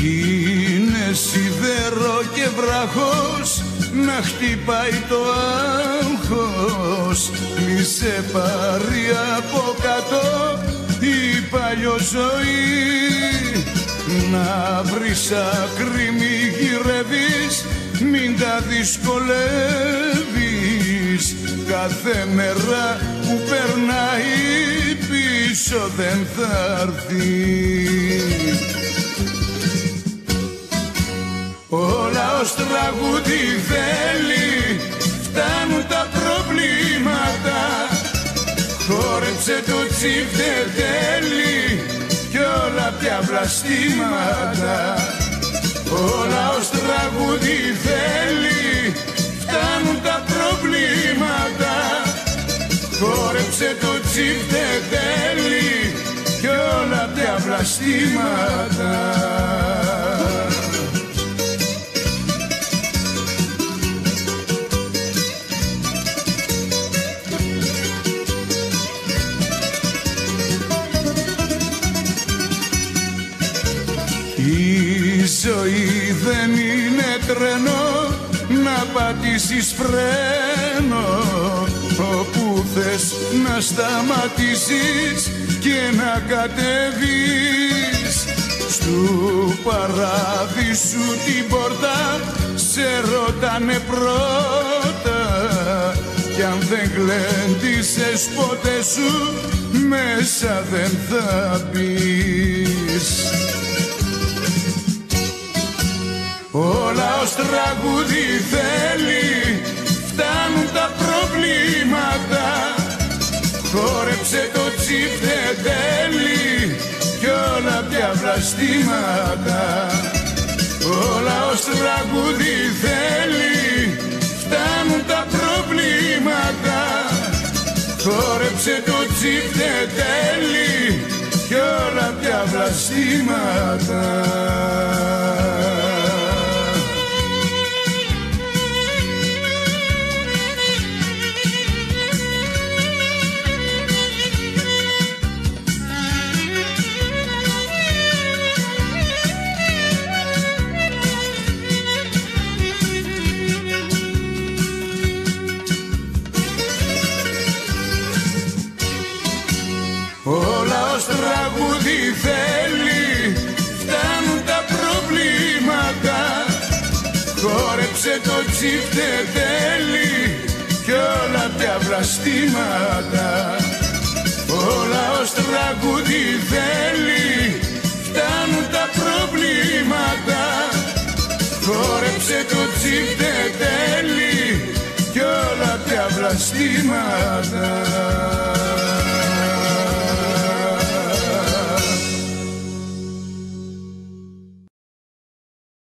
Γίνε σιδέρο και βράχος να χτυπάει το άγχος. Μη σε πάρει από κάτω η παλιό ζωή να βρεις άκρη μη γυρεύεις μην τα δυσκολεύεις. Κάθε μέρα που περνάει πίσω δεν θα έρθει. Όλα ως τραγούδι θέλει Χόρεψε το τσίφτε τέλει Κι όλα πια βλαστήματα. Όλα ως τραγούδι θέλει Φτάνουν τα προβλήματα. Χόρεψε το τσίφτε τέλει Κι όλα πια βλαστήματα ζωή δεν είναι τρένο να πατήσεις φρένο. Όπου θες να σταματήσεις και να κατεβείς στου παράδεισου την πόρτα σε ρωτάνε πρώτα. Κι αν δεν γλέντισες ποτέ σου μέσα δεν θα μπεις όλα πια βλαστήματα Όλα ως τραγούδι θέλει Φτάνουν τα προβλήματα. Χόρεψε το τσίφτε τέλει Κι όλα πια βλαστήματα Χόρεψε το τσίφτε τέλει Κι όλα πια βλαστήματα. Όλα ως τραγούδι θέλει Φτάνουν τα προβλήματα. Χόρεψε το τσίφτε τέλει Κι όλα πια βλαστήματα